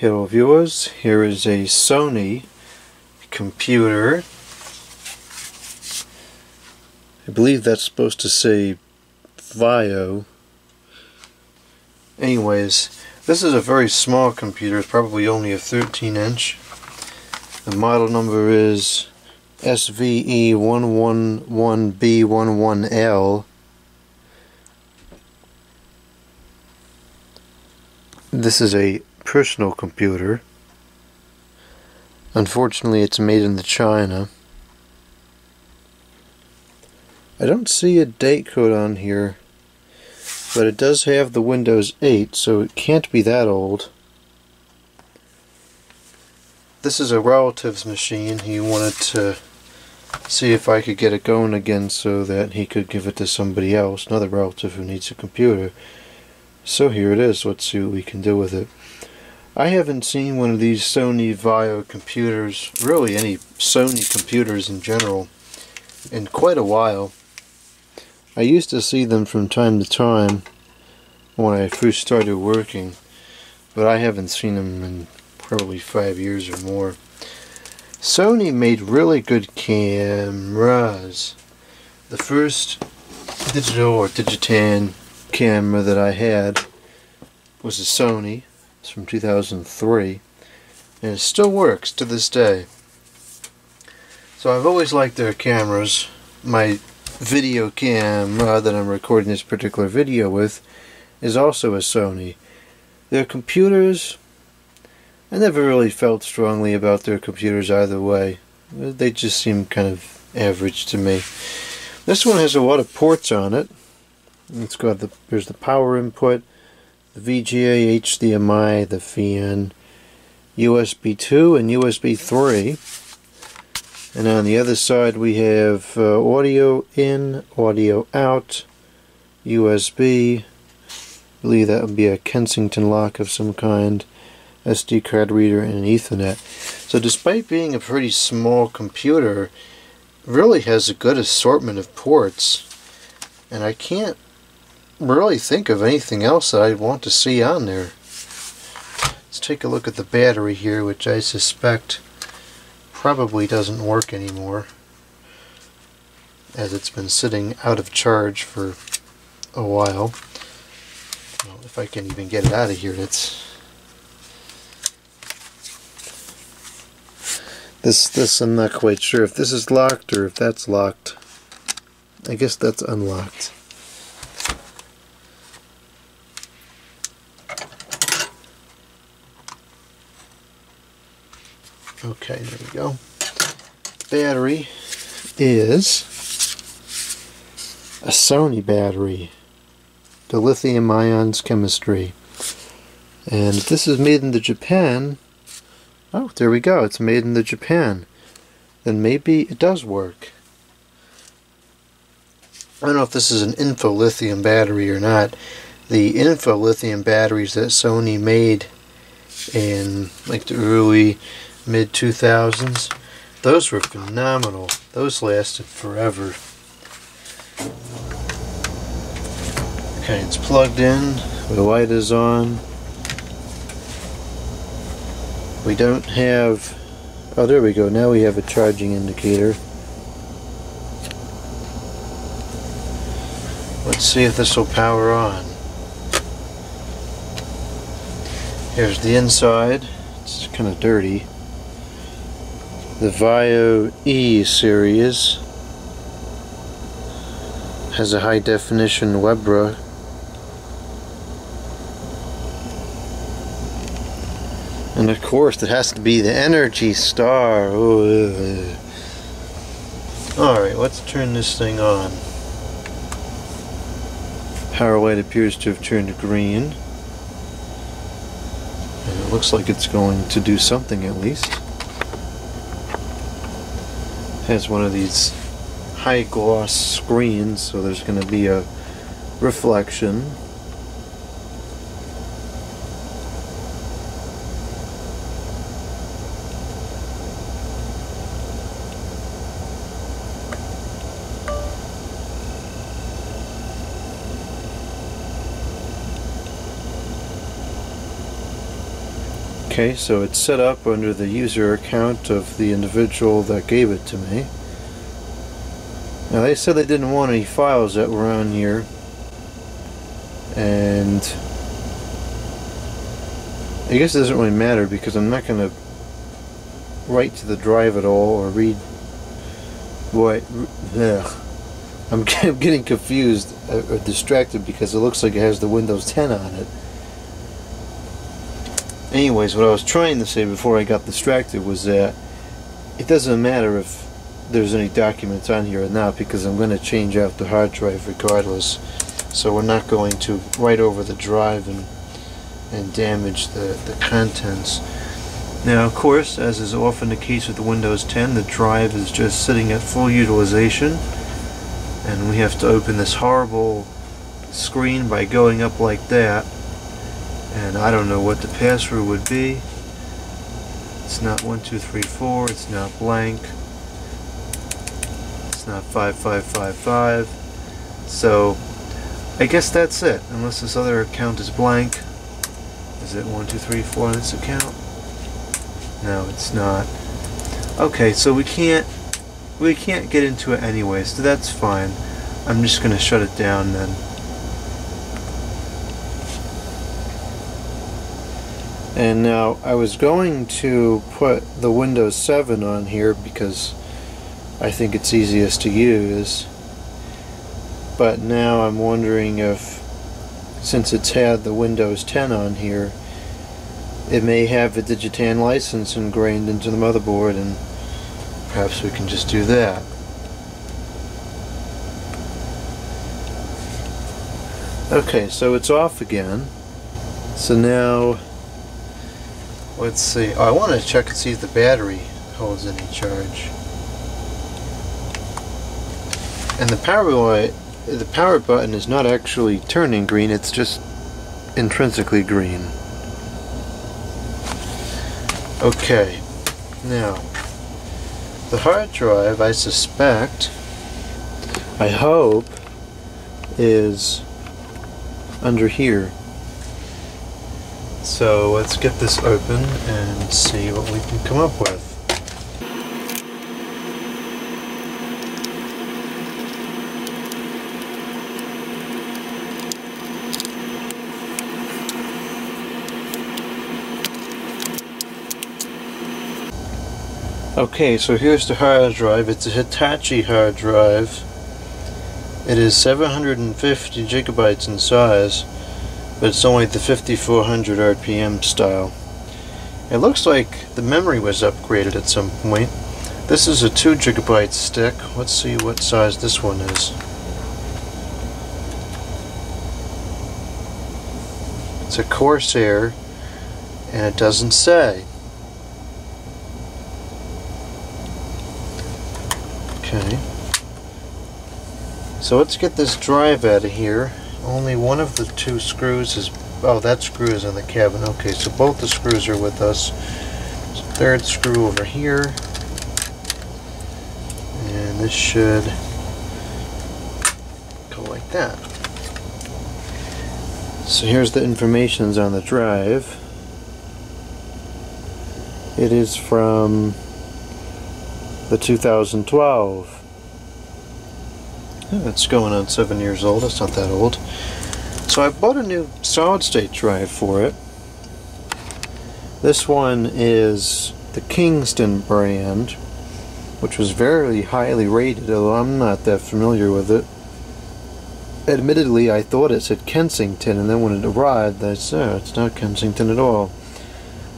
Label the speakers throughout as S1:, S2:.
S1: Hello viewers, here is a Sony computer. I believe that's supposed to say Vaio. Anyways, this is a very small computer, it's probably only a 13 inch. The model number is SVE111B11L. This is a personal computer. Unfortunately, it's made in the China. I don't see a date code on here, but it does have the Windows 8, so it can't be that old. This is a relative's machine. He wanted to see if I could get it going again so that he could give it to somebody else, another relative who needs a computer. So here it is. Let's see what we can do with it. I haven't seen one of these Sony Vaio computers, really any Sony computers in general, in quite a while. I used to see them from time to time when I first started working, but I haven't seen them in probably five years or more. Sony made really good cameras. The first digital or Digitan camera that I had was a Sony it's from 2003 and it still works to this day. So I've always liked their cameras. My video camera uh, that I'm recording this particular video with is also a Sony. Their computers, I never really felt strongly about their computers either way. They just seem kind of average to me. This one has a lot of ports on it. It's got the there's the power input, the VGA, HDMI, the fan, USB 2 and USB 3. And on the other side we have uh, audio in, audio out, USB, I believe that would be a Kensington lock of some kind, SD card reader, and an Ethernet. So despite being a pretty small computer, really has a good assortment of ports. And I can't really think of anything else that I'd want to see on there. Let's take a look at the battery here, which I suspect probably doesn't work anymore as it's been sitting out of charge for a while. Well, if I can even get it out of here, it's this this I'm not quite sure if this is locked or if that's locked. I guess that's unlocked. Okay, there we go. Battery is a Sony battery. The lithium ions chemistry. And this is made in the Japan. Oh, there we go. It's made in the Japan. Then maybe it does work. I don't know if this is an info lithium battery or not. The info lithium batteries that Sony made in like the early mid 2000s. Those were phenomenal. Those lasted forever. Okay, it's plugged in. The light is on. We don't have... Oh, there we go. Now we have a charging indicator. Let's see if this will power on. Here's the inside. It's kind of dirty the Vaio E series has a high definition Webra and of course it has to be the Energy Star. Alright let's turn this thing on. Power light appears to have turned green. And it looks like it's going to do something at least has one of these high gloss screens so there's going to be a reflection Okay, so it's set up under the user account of the individual that gave it to me. Now they said they didn't want any files that were on here and I guess it doesn't really matter because I'm not going to write to the drive at all or read what I'm getting confused uh, or distracted because it looks like it has the Windows 10 on it. Anyways, what I was trying to say before I got distracted was that it doesn't matter if there's any documents on here or not because I'm going to change out the hard drive regardless. So we're not going to write over the drive and and damage the, the contents. Now of course, as is often the case with Windows 10, the drive is just sitting at full utilization and we have to open this horrible screen by going up like that and I don't know what the password would be. It's not 1234, it's not blank, it's not 5555, so I guess that's it, unless this other account is blank. Is it 1234 on this account? No, it's not. Okay, so we can't we can't get into it anyway, so that's fine. I'm just going to shut it down then. And now I was going to put the Windows 7 on here because I think it's easiest to use. But now I'm wondering if, since it's had the Windows 10 on here, it may have a Digitan license ingrained into the motherboard and perhaps we can just do that. Okay, so it's off again. So now, let's see. Oh, I want to check and see if the battery holds any charge. And the power the power button is not actually turning green, it's just intrinsically green. Okay, now, the hard drive, I suspect, I hope, is under here. So let's get this open and see what we can come up with. Okay, so here's the hard drive. It's a Hitachi hard drive. It is 750 gigabytes in size, but it's only the 5400 RPM style. It looks like the memory was upgraded at some point. This is a 2 gigabyte stick. Let's see what size this one is. It's a Corsair, and it doesn't say. Okay. So let's get this drive out of here. Only one of the two screws is... Oh, that screw is in the cabin. Okay, so both the screws are with us. Third screw over here. And this should go like that. So here's the informations on the drive. It is from the 2012. It's going on seven years old. It's not that old. So I bought a new solid state drive for it. This one is the Kingston brand, which was very highly rated, although I'm not that familiar with it. Admittedly, I thought it said Kensington, and then when it arrived, I said, oh, it's not Kensington at all.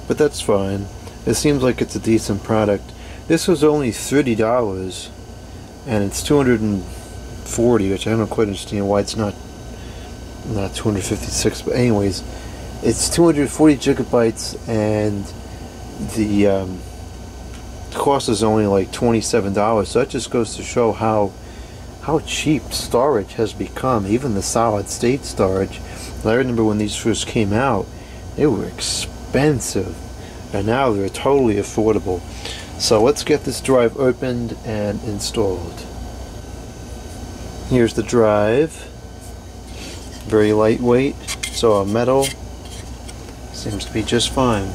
S1: But that's fine. It seems like it's a decent product. This was only $30 and it's 240 which I don't quite understand why it's not not 256 but anyways it's 240 gigabytes and the um, cost is only like $27 so that just goes to show how how cheap storage has become even the solid state storage. I remember when these first came out they were expensive and now they're totally affordable. So let's get this drive opened and installed. Here's the drive. Very lightweight. So a metal seems to be just fine.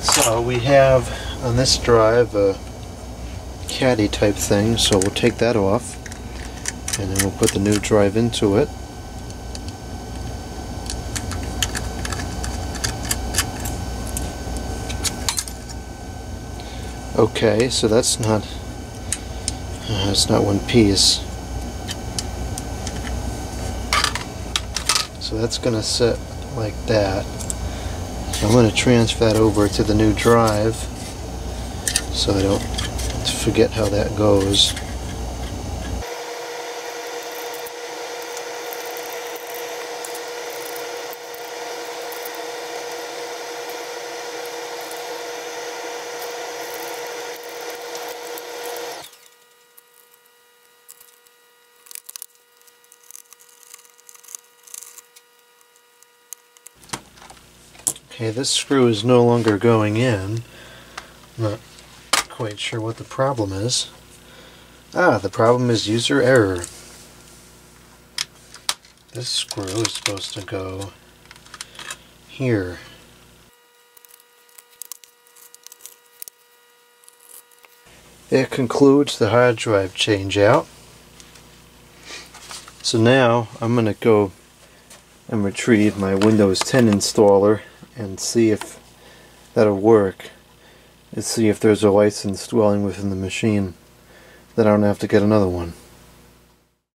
S1: So we have on this drive a caddy type thing, so we'll take that off and then we'll put the new drive into it. Okay, so that's not uh, that's not one piece. That's going to sit like that. I'm going to transfer that over to the new drive so I don't forget how that goes. Okay, this screw is no longer going in. I'm not quite sure what the problem is. Ah, the problem is user error. This screw is supposed to go here. It concludes the hard drive change out. So now I'm going to go and retrieve my Windows 10 installer and see if that'll work and see if there's a license dwelling within the machine that I don't have to get another one.